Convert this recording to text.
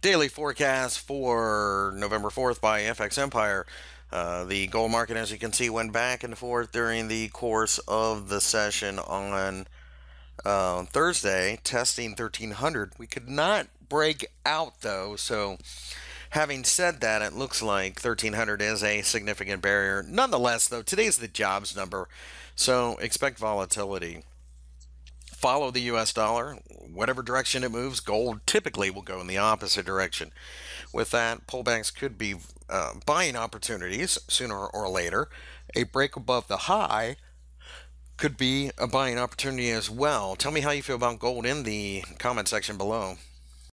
daily forecast for November 4th by FX Empire. Uh, the gold market, as you can see, went back and forth during the course of the session on uh, Thursday, testing 1300. We could not break out though, so having said that, it looks like 1300 is a significant barrier. Nonetheless, though, today's the jobs number, so expect volatility follow the US dollar. Whatever direction it moves, gold typically will go in the opposite direction. With that, pullbacks could be uh, buying opportunities sooner or later. A break above the high could be a buying opportunity as well. Tell me how you feel about gold in the comment section below.